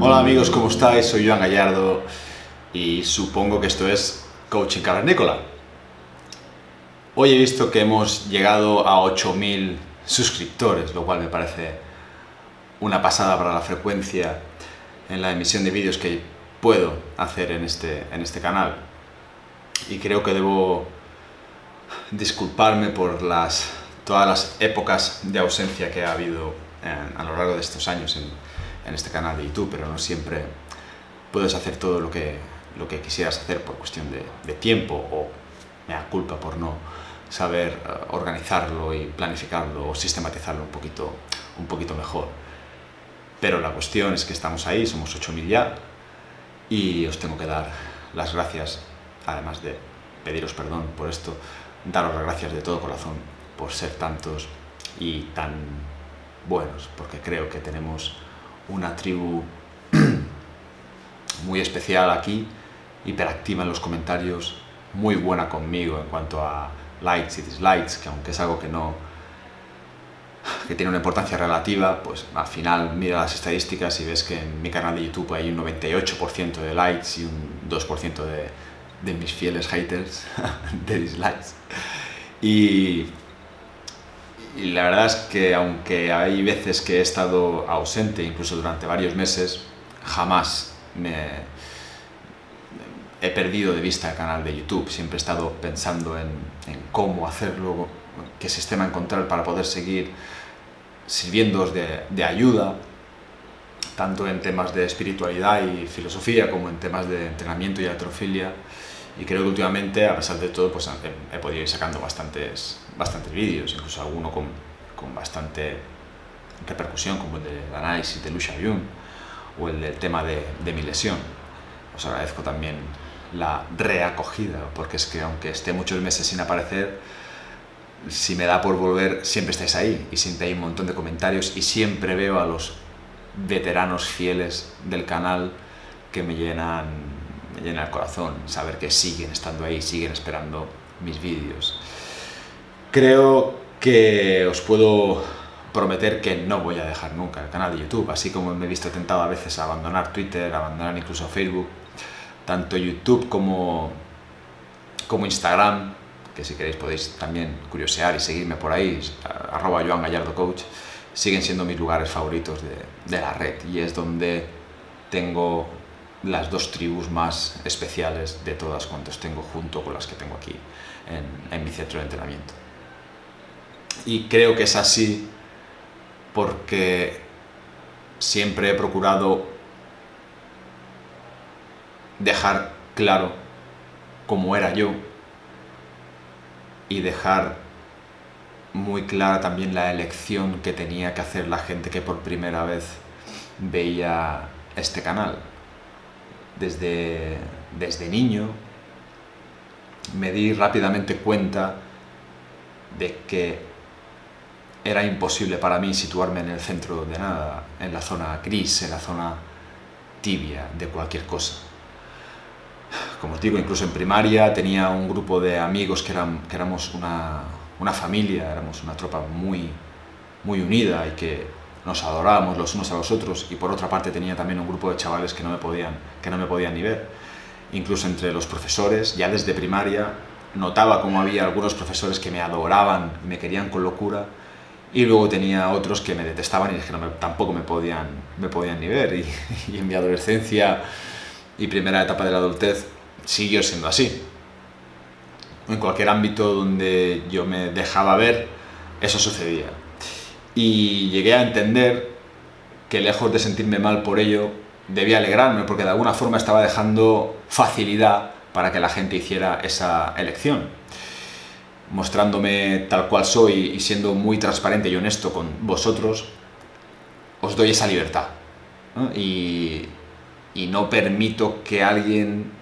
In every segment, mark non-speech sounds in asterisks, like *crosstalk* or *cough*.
Hola amigos, ¿cómo estáis? Soy Joan Gallardo y supongo que esto es Coaching Cavernícola. Hoy he visto que hemos llegado a 8000 suscriptores, lo cual me parece una pasada para la frecuencia en la emisión de vídeos que puedo hacer en este, en este canal. Y creo que debo disculparme por las, todas las épocas de ausencia que ha habido a lo largo de estos años en, en, este canal de YouTube, pero no siempre puedes hacer todo lo que, lo que quisieras hacer por cuestión de, de tiempo o me da culpa por no saber eh, organizarlo y planificarlo o sistematizarlo un poquito, un poquito mejor. Pero la cuestión es que estamos ahí, somos 8.000 ya, y os tengo que dar las gracias, además de pediros perdón por esto, daros las gracias de todo corazón por ser tantos y tan buenos, porque creo que tenemos una tribu *clears throat* muy especial aquí, hiperactiva en los comentarios, muy buena conmigo en cuanto a likes y dislikes, que aunque es algo que no que tiene una importancia relativa, pues al final mira las estadísticas y ves que en mi canal de YouTube hay un 98% de likes y un 2% de, de, mis fieles haters *laughs* de dislikes. Y, y la verdad es que aunque hay veces que he estado ausente, incluso durante varios meses, jamás me he perdido de vista el canal de YouTube. Siempre he estado pensando en, en cómo hacerlo, qué sistema encontrar para poder seguir sirviéndoos de, de, ayuda, tanto en temas de espiritualidad y filosofía como en temas de entrenamiento y atrofilia. Y creo que últimamente, a pesar de todo, pues he, he podido ir sacando bastantes, bastantes vídeos, incluso alguno con, con bastante repercusión, como el del análisis de Lucia Yun o el del tema de, de mi lesión. Os agradezco también la reacogida, porque es que aunque esté muchos meses sin aparecer, si me da por volver, siempre estáis ahí y siempre hay un montón de comentarios y siempre veo a los veteranos fieles del canal que me llenan, me llena el corazón, saber que siguen estando ahí, siguen esperando mis vídeos. Creo que os puedo prometer que no voy a dejar nunca el canal de YouTube, así como me he visto tentado a veces a abandonar Twitter, abandonar incluso Facebook, tanto YouTube como, como Instagram, que si queréis podéis también curiosear y seguirme por ahí, arroba Joan Gallardo Coach, siguen siendo mis lugares favoritos de, de, la red y es donde tengo las dos tribus más especiales de todas cuantas tengo junto con las que tengo aquí en, mi centro de entrenamiento. Y creo que es así porque siempre he procurado dejar claro cómo era yo y dejar muy clara también la elección que tenía que hacer la gente que por primera vez veía este canal. Desde, desde niño me di rápidamente cuenta de que era imposible para mí situarme en el centro de nada, en la zona gris, en la zona tibia de cualquier cosa. Como os digo, incluso en primaria tenía un grupo de amigos que, eran, que éramos una, una familia, éramos una tropa muy, muy unida y que nos adorábamos los unos a los otros y por otra parte tenía también un grupo de chavales que no me podían, que no me podían ni ver. Incluso entre los profesores, ya desde primaria, notaba como había algunos profesores que me adoraban, me querían con locura y luego tenía otros que me detestaban y que no me, tampoco me podían, me podían ni ver. Y *laughs* en mi adolescencia y primera etapa de la adultez siguió siendo así. En cualquier ámbito donde yo me dejaba ver, eso sucedía. Y llegué a entender que lejos de sentirme mal por ello, debía alegrarme porque de alguna forma estaba dejando facilidad para que la gente hiciera esa elección. Mostrándome tal cual soy y siendo muy transparente y honesto con vosotros, os doy esa libertad. Y, y no permito que alguien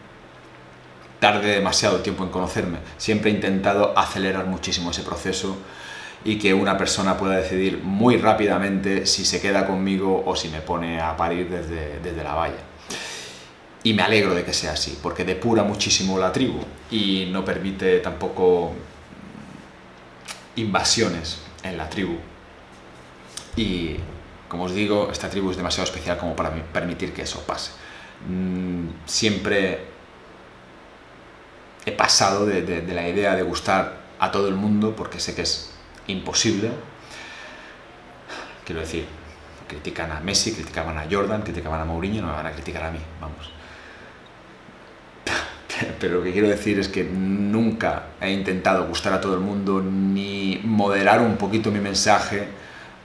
tarde demasiado tiempo en conocerme. Siempre he intentado acelerar muchísimo ese proceso y que una persona pueda decidir muy rápidamente si se queda conmigo o si me pone a parir desde, desde la valla. Y me alegro de que sea así, porque depura muchísimo la tribu y no permite tampoco invasiones en la tribu. Y como os digo, esta tribu es demasiado especial como para permitir que eso pase. Mm, siempre he pasado de, la idea de gustar a todo el mundo porque sé que es imposible. Quiero decir, critican a Messi, criticaban a Jordan, criticaban a Mourinho, no me van a criticar a mí, vamos. *laughs* Pero lo que quiero decir es que nunca he intentado gustar a todo el mundo ni moderar un poquito mi mensaje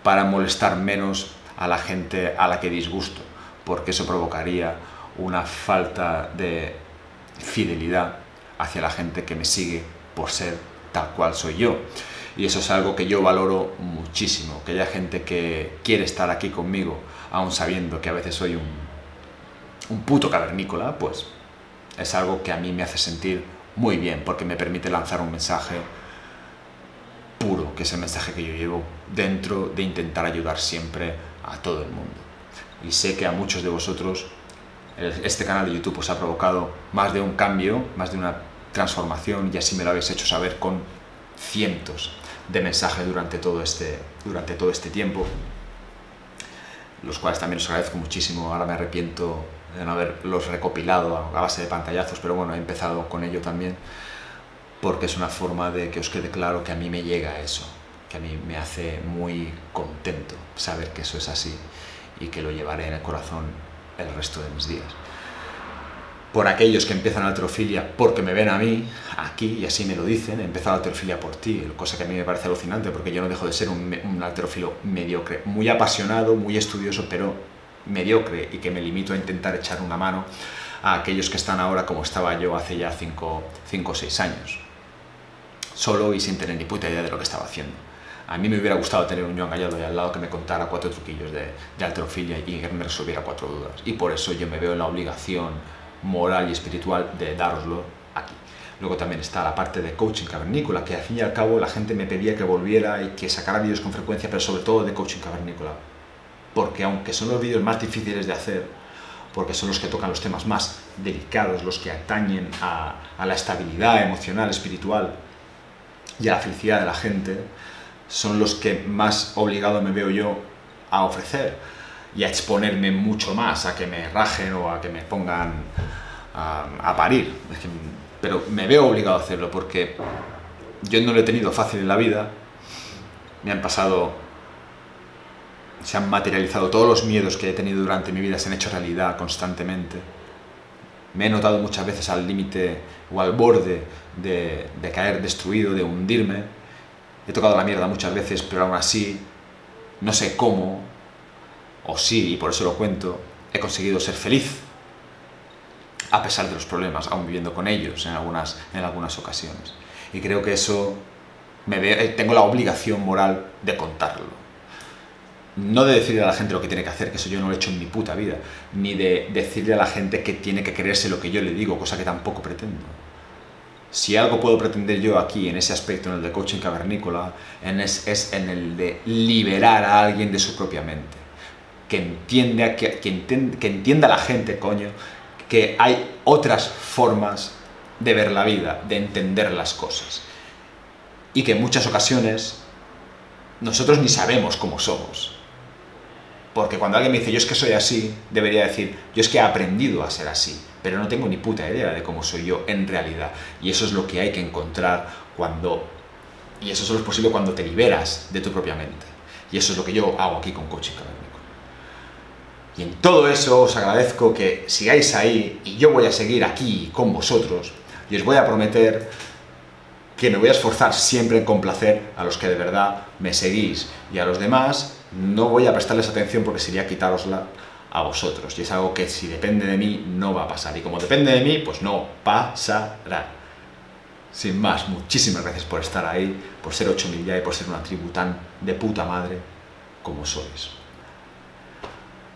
para molestar menos a la gente a la que disgusto, porque eso provocaría una falta de fidelidad hacia la gente que me sigue por ser tal cual soy yo. Y eso es algo que yo valoro muchísimo, que haya gente que quiere estar aquí conmigo, aun sabiendo que a veces soy un, un puto cavernícola, pues es algo que a mí me hace sentir muy bien, porque me permite lanzar un mensaje puro, que es el mensaje que yo llevo dentro de intentar ayudar siempre a todo el mundo. Y sé que a muchos de vosotros este canal de YouTube os ha provocado más de un cambio, más de una transformación y así me lo habéis hecho saber con cientos de mensajes durante todo este, durante todo este tiempo, los cuales también os agradezco muchísimo. Ahora me arrepiento de no haberlos recopilado a base de pantallazos, pero bueno, he empezado con ello también porque es una forma de que os quede claro que a mí me llega eso, que a mí me hace muy contento saber que eso es así y que lo llevaré en el corazón el resto de mis días por aquellos que empiezan alterofilia porque me ven a mí aquí y así me lo dicen, he empezado alterofilia por ti, cosa que a mí me parece alucinante porque yo no dejo de ser un, un mediocre, muy apasionado, muy estudioso, pero mediocre y que me limito a intentar echar una mano a aquellos que están ahora como estaba yo hace ya 5 o 6 años, solo y sin tener ni puta idea de lo que estaba haciendo. A mí me hubiera gustado tener un Joan Gallardo ahí al lado que me contara cuatro truquillos de, de y que me resolviera cuatro dudas. Y por eso yo me veo en la obligación moral y espiritual de daroslo aquí. Luego también está la parte de coaching cavernícola, que al fin y al cabo la gente me pedía que volviera y que sacara vídeos con frecuencia, pero sobre todo de coaching cavernícola. Porque aunque son los vídeos más difíciles de hacer, porque son los que tocan los temas más delicados, los que atañen a, a la estabilidad emocional, espiritual y a la felicidad de la gente, son los que más obligado me veo yo a ofrecer y a exponerme mucho más a que me rajen o a que me pongan a, parir. pero me veo obligado a hacerlo porque yo no lo he tenido fácil en la vida. Me han pasado, se han materializado todos los miedos que he tenido durante mi vida, se han hecho realidad constantemente. Me he notado muchas veces al límite o al borde de, de caer destruido, de hundirme. He tocado la mierda muchas veces, pero aún así, no sé cómo, o sí, y por eso lo cuento, he conseguido ser feliz, a pesar de los problemas, aún viviendo con ellos en algunas, en algunas ocasiones. Y creo que eso me eh, tengo la obligación moral de contarlo. No de decirle a la gente lo que tiene que hacer, que eso yo no lo he hecho en mi puta vida, ni de decirle a la gente que tiene que creerse lo que yo le digo, cosa que tampoco pretendo. Si algo puedo pretender yo aquí, en ese aspecto, en el de coaching cavernícola, es en el de liberar a alguien de su propia mente que, entienda, que, que, entienda la gente, coño, que hay otras formas de ver la vida, de entender las cosas. Y que en muchas ocasiones nosotros ni sabemos cómo somos. Porque cuando alguien me dice, yo es que soy así, debería decir, yo es que he aprendido a ser así, pero no tengo ni puta idea de cómo soy yo en realidad. Y eso es lo que hay que encontrar cuando... Y eso solo es posible cuando te liberas de tu propia mente. Y eso es lo que yo hago aquí con Coaching y en todo eso os agradezco que sigáis ahí y yo voy a seguir aquí con vosotros y os voy a prometer que me voy a esforzar siempre en complacer a los que de verdad me seguís y a los demás no voy a prestarles atención porque sería quitárosla a vosotros y es algo que si depende de mí no va a pasar y como depende de mí pues no pasará. Sin más, muchísimas gracias por estar ahí, por ser 8000 ya y por ser una tribu tan de puta madre como sois.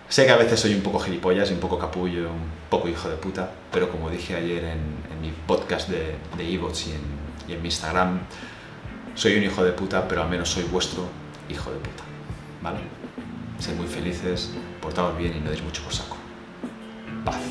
Sé que a veces soy un poco gilipollas y un poco capullo, un poco hijo de puta, pero como dije ayer en, mi podcast de, de y, en, y en mi Instagram, soy un hijo de puta, pero al menos soy vuestro hijo de puta. ¿Vale? Sed muy felices, portaos bien y no deis mucho por saco. Paz.